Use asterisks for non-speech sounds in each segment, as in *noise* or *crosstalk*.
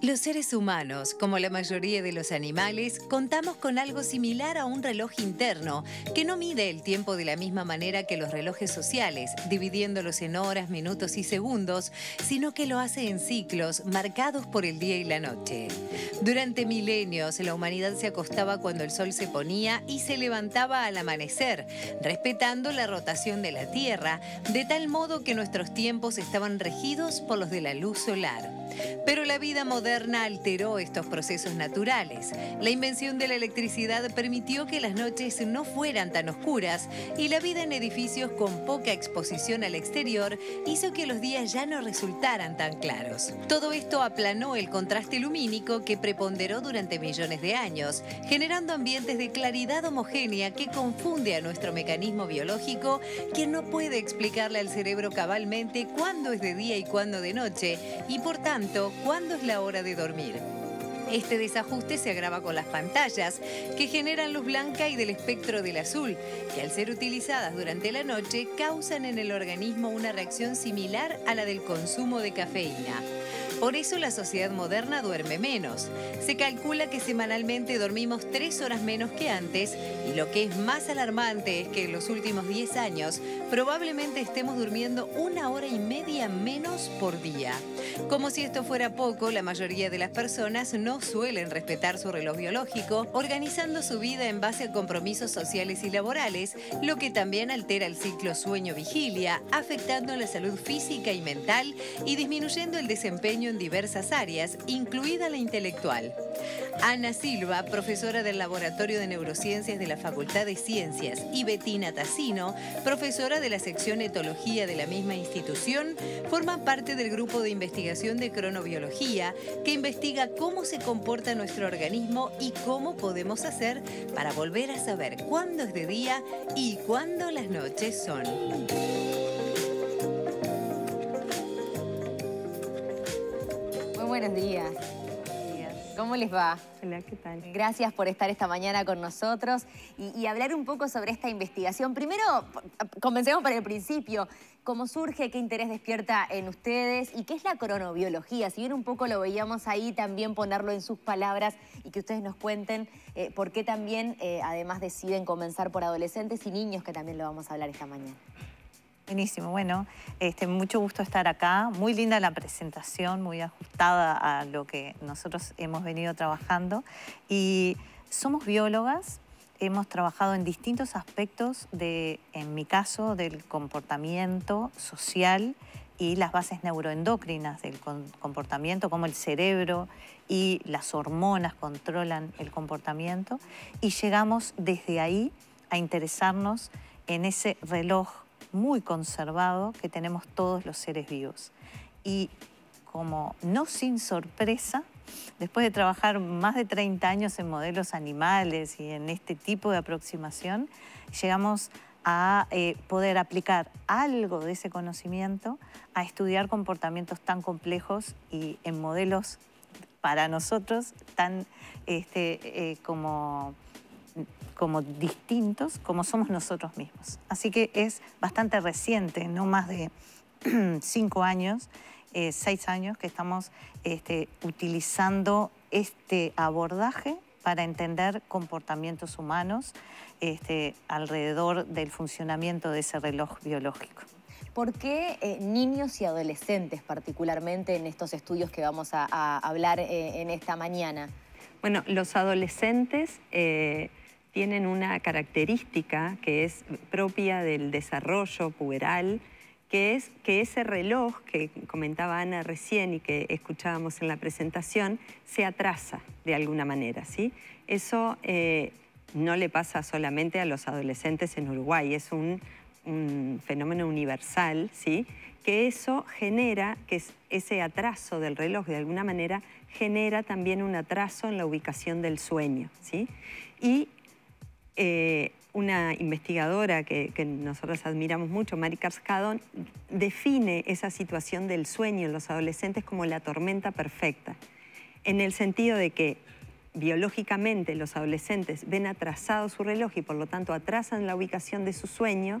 Los seres humanos, como la mayoría de los animales, contamos con algo similar a un reloj interno, que no mide el tiempo de la misma manera que los relojes sociales, dividiéndolos en horas, minutos y segundos, sino que lo hace en ciclos marcados por el día y la noche. Durante milenios, la humanidad se acostaba cuando el sol se ponía y se levantaba al amanecer, respetando la rotación de la Tierra, de tal modo que nuestros tiempos estaban regidos por los de la luz solar. Pero la vida moderna alteró estos procesos naturales. La invención de la electricidad permitió que las noches no fueran tan oscuras y la vida en edificios con poca exposición al exterior hizo que los días ya no resultaran tan claros. Todo esto aplanó el contraste lumínico que preponderó durante millones de años, generando ambientes de claridad homogénea que confunde a nuestro mecanismo biológico, quien no puede explicarle al cerebro cabalmente cuándo es de día y cuándo de noche, y por tanto cuándo es la hora de dormir. Este desajuste se agrava con las pantallas, que generan luz blanca y del espectro del azul, que al ser utilizadas durante la noche causan en el organismo una reacción similar a la del consumo de cafeína. Por eso la sociedad moderna duerme menos. Se calcula que semanalmente dormimos tres horas menos que antes y lo que es más alarmante es que en los últimos 10 años probablemente estemos durmiendo una hora y media menos por día. Como si esto fuera poco, la mayoría de las personas no suelen respetar su reloj biológico, organizando su vida en base a compromisos sociales y laborales, lo que también altera el ciclo sueño-vigilia, afectando la salud física y mental y disminuyendo el desempeño en diversas áreas, incluida la intelectual. Ana Silva, profesora del Laboratorio de Neurociencias de la Facultad de Ciencias, y Bettina Tassino, profesora de la sección Etología de la misma institución, forman parte del grupo de investigación de cronobiología que investiga cómo se comporta nuestro organismo y cómo podemos hacer para volver a saber cuándo es de día y cuándo las noches son. Buenos días. ¿Cómo les va? Hola, ¿qué tal? Gracias por estar esta mañana con nosotros y, hablar un poco sobre esta investigación. Primero, comencemos por el principio. ¿Cómo surge? ¿Qué interés despierta en ustedes? ¿Y qué es la cronobiología? Si bien un poco lo veíamos ahí, también ponerlo en sus palabras y que ustedes nos cuenten eh, por qué también, eh, además, deciden comenzar por adolescentes y niños, que también lo vamos a hablar esta mañana. Buenísimo, bueno, este, mucho gusto estar acá. Muy linda la presentación, muy ajustada a lo que nosotros hemos venido trabajando. Y somos biólogas, hemos trabajado en distintos aspectos de, en mi caso, del comportamiento social y las bases neuroendocrinas del comportamiento, como el cerebro y las hormonas controlan el comportamiento. Y llegamos desde ahí a interesarnos en ese reloj muy conservado que tenemos todos los seres vivos. Y como no sin sorpresa, después de trabajar más de 30 años en modelos animales y en este tipo de aproximación, llegamos a eh, poder aplicar algo de ese conocimiento a estudiar comportamientos tan complejos y en modelos para nosotros tan este, eh, como como distintos como somos nosotros mismos. Así que es bastante reciente, no más de *clears throat* cinco años, eh, seis años que estamos este, utilizando este abordaje para entender comportamientos humanos este, alrededor del funcionamiento de ese reloj biológico. ¿Por qué eh, niños y adolescentes particularmente en estos estudios que vamos a, hablar eh, en esta mañana? Bueno, los adolescentes tienen una característica que es propia del desarrollo puberal, que es que ese reloj que comentaba Ana recién y que escuchábamos en la presentación, se atrasa de alguna manera. ¿sí? Eso eh, no le pasa solamente a los adolescentes en Uruguay, es un, fenómeno universal, ¿sí? que eso genera, que ese atraso del reloj de alguna manera genera también un atraso en la ubicación del sueño. ¿sí? Y eh, una investigadora que, nosotros admiramos mucho, Mari Karscadon, define esa situación del sueño en los adolescentes como la tormenta perfecta, en el sentido de que biológicamente los adolescentes ven atrasado su reloj y por lo tanto atrasan la ubicación de su sueño,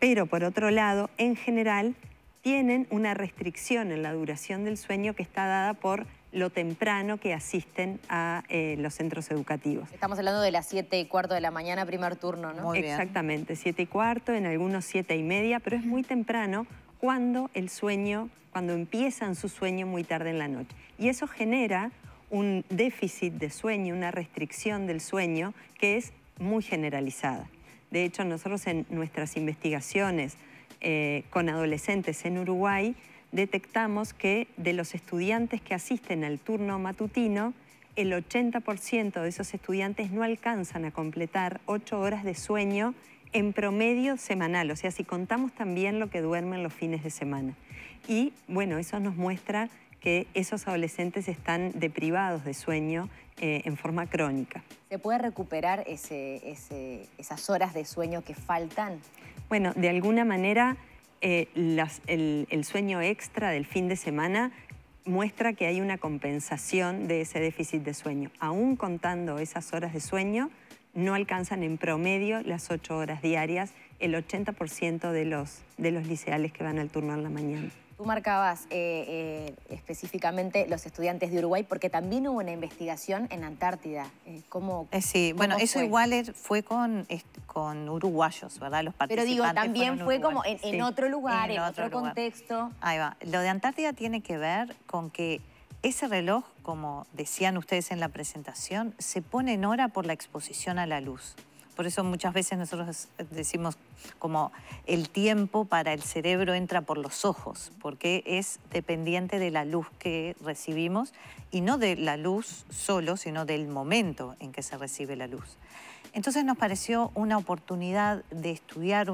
pero por otro lado, en general, tienen una restricción en la duración del sueño que está dada por lo temprano que asisten a eh, los centros educativos. Estamos hablando de las 7 y cuarto de la mañana, primer turno, ¿no? Exactamente, 7 y cuarto, en algunos 7 y media, pero es muy temprano cuando el sueño, cuando empiezan su sueño muy tarde en la noche. Y eso genera un déficit de sueño, una restricción del sueño que es muy generalizada. De hecho, nosotros en nuestras investigaciones eh, con adolescentes en Uruguay detectamos que de los estudiantes que asisten al turno matutino, el 80% de esos estudiantes no alcanzan a completar 8 horas de sueño en promedio semanal, o sea, si contamos también lo que duermen los fines de semana. Y bueno, eso nos muestra que esos adolescentes están deprivados de sueño eh, en forma crónica. ¿Se puede recuperar esas horas de sueño que faltan? Bueno, de alguna manera eh, el, sueño extra del fin de semana muestra que hay una compensación de ese déficit de sueño. Aún contando esas horas de sueño, no alcanzan en promedio las ocho horas diarias el 80% de los, de los liceales que van al turno en la mañana. Tú marcabas eh, eh, específicamente los estudiantes de Uruguay porque también hubo una investigación en Antártida. Eh, ¿cómo, sí, bueno, eso igual fue con, con uruguayos, ¿verdad? Los participantes Pero digo, también fue como en, otro lugar, en, otro, contexto. Ahí va. Lo de Antártida tiene que ver con que ese reloj, como decían ustedes en la presentación, se pone en hora por la exposición a la luz. Por eso muchas veces nosotros decimos como el tiempo para el cerebro entra por los ojos, porque es dependiente de la luz que recibimos y no de la luz solo, sino del momento en que se recibe la luz. Entonces nos pareció una oportunidad de estudiar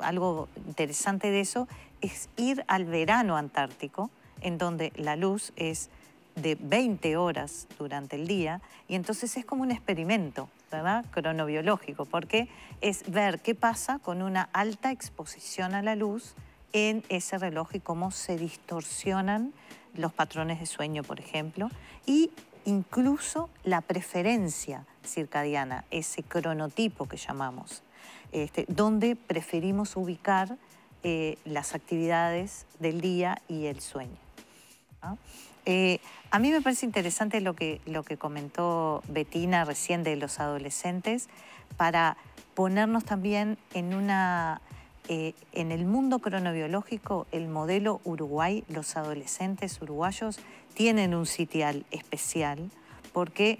algo interesante de eso, es ir al verano antártico, en donde la luz es de 20 horas durante el día y entonces es como un experimento ¿verdad? cronobiológico porque es ver qué pasa con una alta exposición a la luz en ese reloj y cómo se distorsionan los patrones de sueño, por ejemplo, y incluso la preferencia circadiana, ese cronotipo que llamamos, este, donde preferimos ubicar eh, las actividades del día y el sueño. Eh, a mí me parece interesante lo que, lo que comentó Betina recién de los adolescentes para ponernos también en una... Eh, en el mundo cronobiológico, el modelo Uruguay, los adolescentes uruguayos tienen un sitial especial porque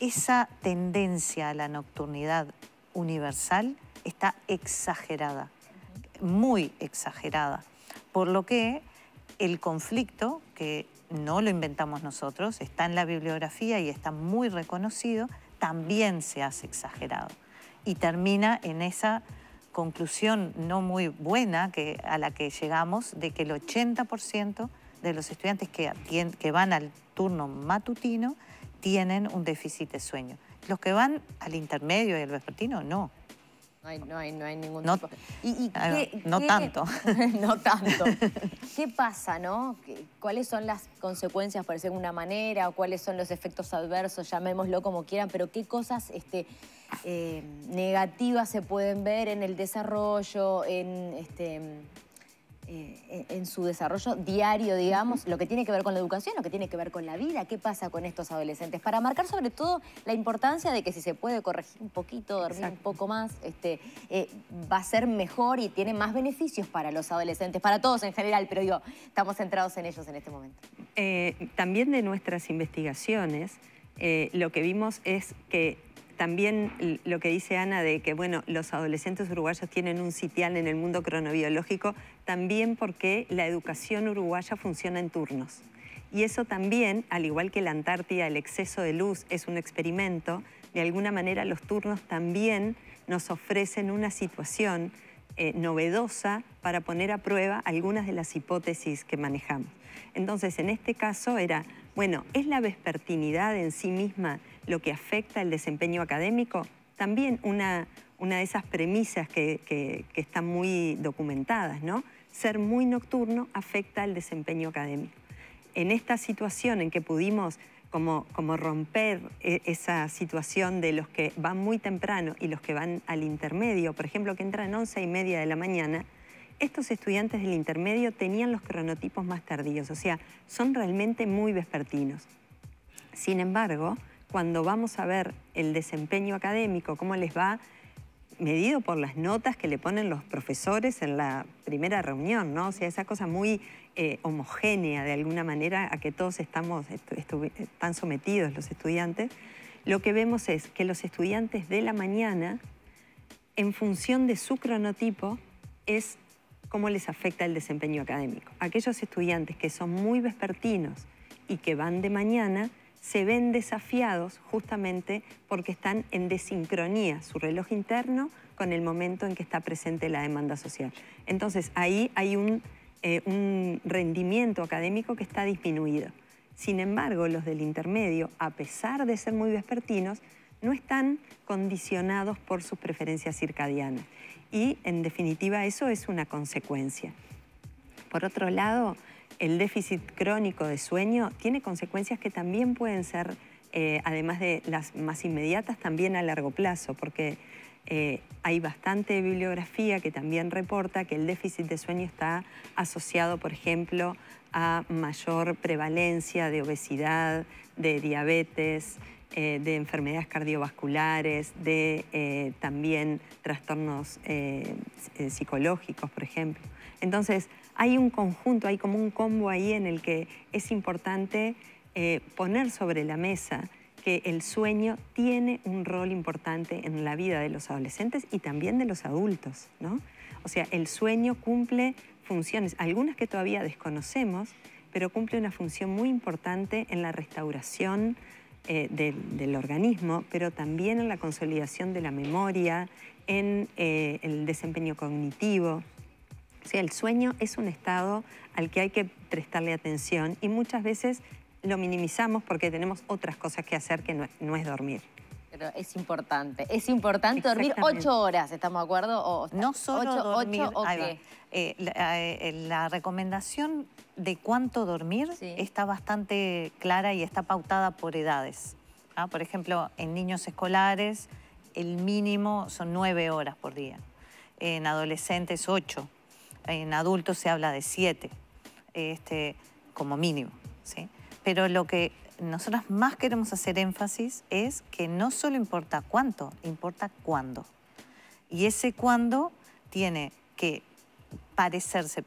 esa tendencia a la nocturnidad universal está exagerada, muy exagerada, por lo que el conflicto, que no lo inventamos nosotros, está en la bibliografía y está muy reconocido, también se hace exagerado. Y termina en esa conclusión no muy buena que, a la que llegamos de que el 80% de los estudiantes que, que van al turno matutino tienen un déficit de sueño. Los que van al intermedio y al vespertino, no. No hay, no hay, no hay ningún no, tipo. ¿Y, *laughs* no tanto. no *laughs* tanto. ¿Qué pasa, no? ¿Cuáles son las consecuencias, por decirlo de alguna manera, o cuáles son los efectos adversos, llamémoslo como quieran, pero qué cosas este, eh, negativas se pueden ver en el desarrollo, en este, eh, en su desarrollo diario, digamos, lo que tiene que ver con la educación, lo que tiene que ver con la vida, qué pasa con estos adolescentes, para marcar sobre todo la importancia de que si se puede corregir un poquito, dormir un poco más, este, eh, va a ser mejor y tiene más beneficios para los adolescentes, para todos en general, pero digo, estamos centrados en ellos en este momento. Eh, también de nuestras investigaciones, lo que vimos es que también lo que dice Ana de que bueno, los adolescentes uruguayos tienen un sitial en el mundo cronobiológico, también porque la educación uruguaya funciona en turnos. Y eso también, al igual que la Antártida, el exceso de luz es un experimento, de alguna manera los turnos también nos ofrecen una situación eh, novedosa para poner a prueba algunas de las hipótesis que manejamos. Entonces, en este caso era, bueno, ¿es la vespertinidad en sí misma lo que afecta el desempeño académico, también una, una de esas premisas que, están muy documentadas, ¿no? Ser muy nocturno afecta el desempeño académico. En esta situación en que pudimos como, como, romper e, esa situación de los que van muy temprano y los que van al intermedio, por ejemplo, que entran a once y media de la mañana, estos estudiantes del intermedio tenían los cronotipos más tardíos, o sea, son realmente muy vespertinos. Sin embargo, cuando vamos a ver el desempeño académico, cómo les va medido por las notas que le ponen los profesores en la primera reunión, ¿no? O sea, esa cosa muy eh, homogénea de alguna manera a que todos estamos, están sometidos los estudiantes, lo que vemos es que los estudiantes de la mañana, en función de su cronotipo, es cómo les afecta el desempeño académico. Aquellos estudiantes que son muy vespertinos y que van de mañana, se ven desafiados justamente porque están en desincronía su reloj interno con el momento en que está presente la demanda social. Entonces ahí hay un, eh, un rendimiento académico que está disminuido. Sin embargo, los del intermedio, a pesar de ser muy vespertinos, no están condicionados por sus preferencias circadianas. Y, en definitiva, eso es una consecuencia. Por otro lado, el déficit crónico de sueño tiene consecuencias que también pueden ser, eh, además de las más inmediatas, también a largo plazo, porque eh, hay bastante bibliografía que también reporta que el déficit de sueño está asociado, por ejemplo, a mayor prevalencia de obesidad, de diabetes, eh, de enfermedades cardiovasculares, de también trastornos psicológicos, por ejemplo. Entonces, hay un conjunto, hay como un combo ahí en el que es importante eh, poner sobre la mesa que el sueño tiene un rol importante en la vida de los adolescentes y también de los adultos, ¿no? O sea, el sueño cumple funciones, algunas que todavía desconocemos, pero cumple una función muy importante en la restauración eh, del, organismo, pero también en la consolidación de la memoria, en eh, el desempeño cognitivo. Sea, el sueño es un estado al que hay que prestarle atención y muchas veces lo minimizamos porque tenemos otras cosas que hacer que no, es dormir. Pero es importante, es importante dormir ocho horas, ¿estamos de acuerdo? no solo dormir, eh, eh, la, recomendación de cuánto dormir está bastante clara y está pautada por edades. ¿ah? Por ejemplo, en niños escolares el mínimo son nueve horas por día, en adolescentes ocho en adultos se habla de siete, este, como mínimo. ¿sí? Pero lo que nosotros más queremos hacer énfasis es que no solo importa cuánto, importa cuándo. Y ese cuándo tiene que parecerse.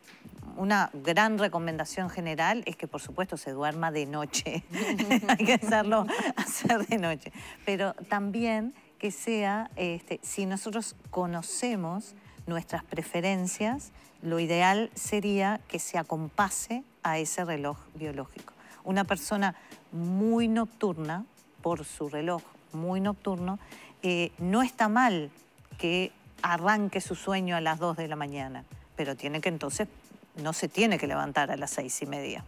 Una gran recomendación general es que, por supuesto, se duerma de noche. *laughs* Hay que hacerlo hacer de noche. Pero también que sea, este, si nosotros conocemos nuestras preferencias, lo ideal sería que se acompase a ese reloj biológico. Una persona muy nocturna, por su reloj muy nocturno, eh, no está mal que arranque su sueño a las 2 de la mañana, pero tiene que entonces, no se tiene que levantar a las seis y media.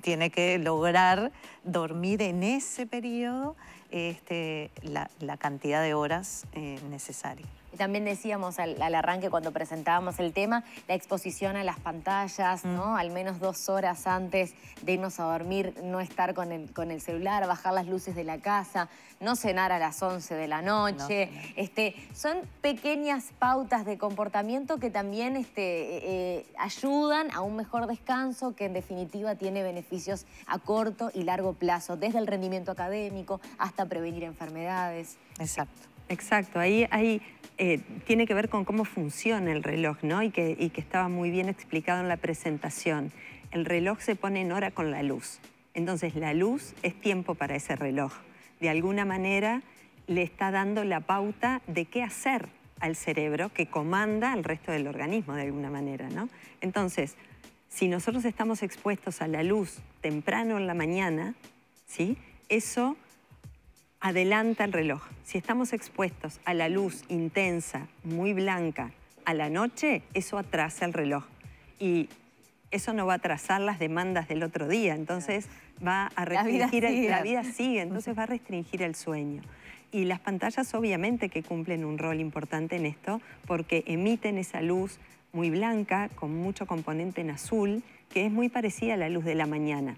Tiene que lograr dormir en ese periodo este, la, cantidad de horas eh, necesarias. También decíamos al, arranque cuando presentábamos el tema, la exposición a las pantallas, ¿no? Mm. Al menos dos horas antes de irnos a dormir, no estar con el, con el celular, bajar las luces de la casa, no cenar a las 11 de la noche. este, son pequeñas pautas de comportamiento que también este, eh, ayudan a un mejor descanso que en definitiva tiene beneficios a corto y largo plazo, desde el rendimiento académico hasta prevenir enfermedades. Exacto. Exacto, ahí, ahí eh, tiene que ver con cómo funciona el reloj, ¿no? Y que, y que estaba muy bien explicado en la presentación. El reloj se pone en hora con la luz. Entonces la luz es tiempo para ese reloj. De alguna manera le está dando la pauta de qué hacer al cerebro que comanda al resto del organismo de alguna manera, ¿no? Entonces, si nosotros estamos expuestos a la luz temprano en la mañana, ¿sí? Eso adelanta el reloj. Si estamos expuestos a la luz intensa, muy blanca, a la noche, eso atrasa el reloj. Y eso no va a atrasar las demandas del otro día, entonces va a restringir, la vida, la vida sigue, entonces va a restringir el sueño. Y las pantallas obviamente que cumplen un rol importante en esto porque emiten esa luz muy blanca con mucho componente en azul que es muy parecida a la luz de la mañana.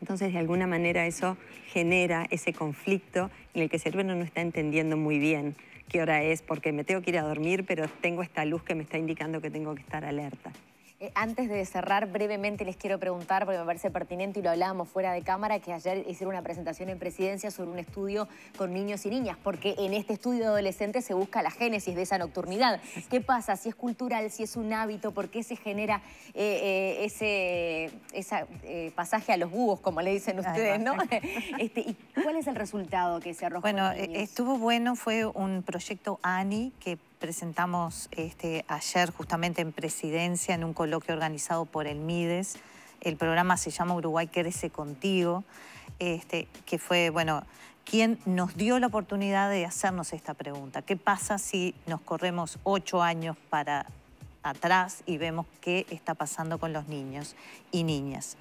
Entonces, de alguna manera eso genera ese conflicto en el que el cerebro no está entendiendo muy bien qué hora es, porque me tengo que ir a dormir, pero tengo esta luz que me está indicando que tengo que estar alerta. Eh, antes de cerrar, brevemente les quiero preguntar, porque me parece pertinente y lo hablábamos fuera de cámara, que ayer hicieron una presentación en presidencia sobre un estudio con niños y niñas, porque en este estudio de adolescentes se busca la génesis de esa nocturnidad. ¿Qué pasa? Si es cultural, si es un hábito, ¿por qué se genera eh, eh, ese pasaje a los búhos, como le dicen ustedes, no? *laughs* Este, ¿Y cuál es el resultado que se arrojó? Bueno, estuvo bueno, fue un proyecto ANI que presentamos este, ayer justamente en presidencia en un coloquio organizado por el MIDES. El programa se llama Uruguay Crece Contigo, este, que fue, bueno, quien nos dio la oportunidad de hacernos esta pregunta. ¿Qué pasa si nos corremos ocho años para atrás y vemos qué está pasando con los niños y niñas?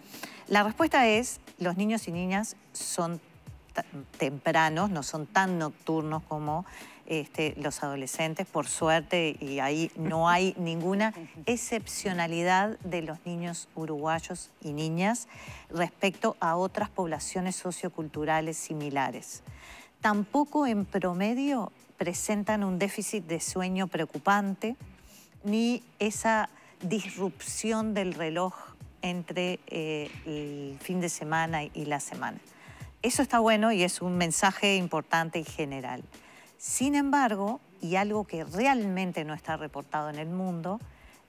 La respuesta es, los niños y niñas son tempranos, no son tan nocturnos como este, los adolescentes, por suerte, y ahí no hay ninguna excepcionalidad de los niños uruguayos y niñas respecto a otras poblaciones socioculturales similares. Tampoco en promedio presentan un déficit de sueño preocupante, ni esa disrupción del reloj entre eh, el fin de semana y la semana. Eso está bueno y es un mensaje importante y general. Sin embargo, y algo que realmente no está reportado en el mundo,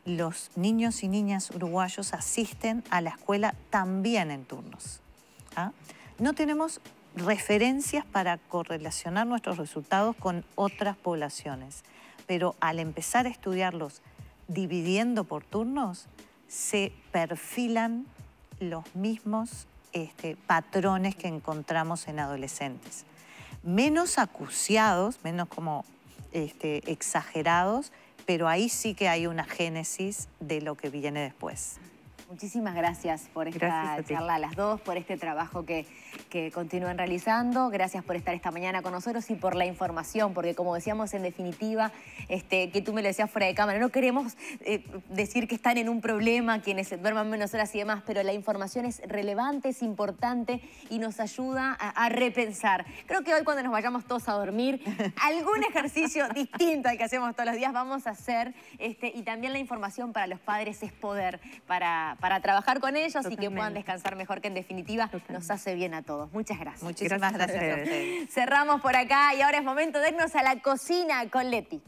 los niños y niñas uruguayos asisten a la escuela también en turnos. ¿ah? No tenemos referencias para correlacionar nuestros resultados con otras poblaciones, pero al empezar a estudiarlos dividiendo por turnos, se perfilan los mismos este, patrones que encontramos en adolescentes menos acuciados, menos como este, exagerados, pero ahí sí que hay una génesis de lo que viene después. Muchísimas gracias por esta charla a las dos, por este trabajo que, que continúan realizando. Gracias por estar esta mañana con nosotros y por la información, porque como decíamos en definitiva, este, que tú me lo decías fuera de cámara, no queremos eh, decir que están en un problema quienes duerman menos horas y demás, pero la información es relevante, es importante y nos ayuda a, repensar. Creo que hoy cuando nos vayamos todos a dormir, *laughs* algún ejercicio distinto al que hacemos todos los días vamos a hacer este, y también la información para los padres es poder para para trabajar con ellos y que puedan descansar mejor, que en definitiva nos hace bien a todos. Muchas gracias. Muchísimas gracias, gracias a ustedes. Cerramos por acá y ahora es momento de irnos a la cocina con Leti.